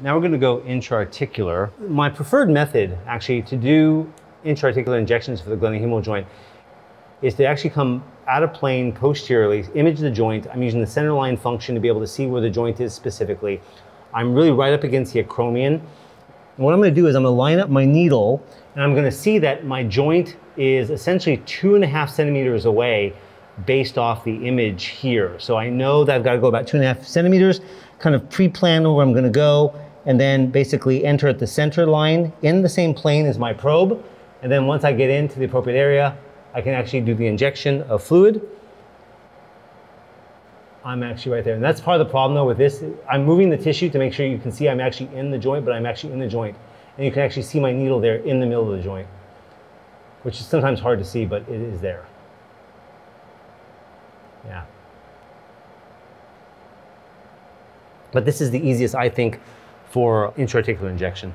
Now we're gonna go intra-articular. My preferred method, actually, to do intra-articular injections for the glenohumeral joint is to actually come out of plane posteriorly, image the joint. I'm using the center line function to be able to see where the joint is specifically. I'm really right up against the acromion. And what I'm gonna do is I'm gonna line up my needle and I'm gonna see that my joint is essentially two and a half centimeters away based off the image here. So I know that I've got to go about two and a half centimeters, kind of pre-plan where I'm going to go, and then basically enter at the center line in the same plane as my probe. And then once I get into the appropriate area, I can actually do the injection of fluid. I'm actually right there. And that's part of the problem though with this. I'm moving the tissue to make sure you can see I'm actually in the joint, but I'm actually in the joint. And you can actually see my needle there in the middle of the joint, which is sometimes hard to see, but it is there. Yeah. But this is the easiest, I think, for intra-articular injection.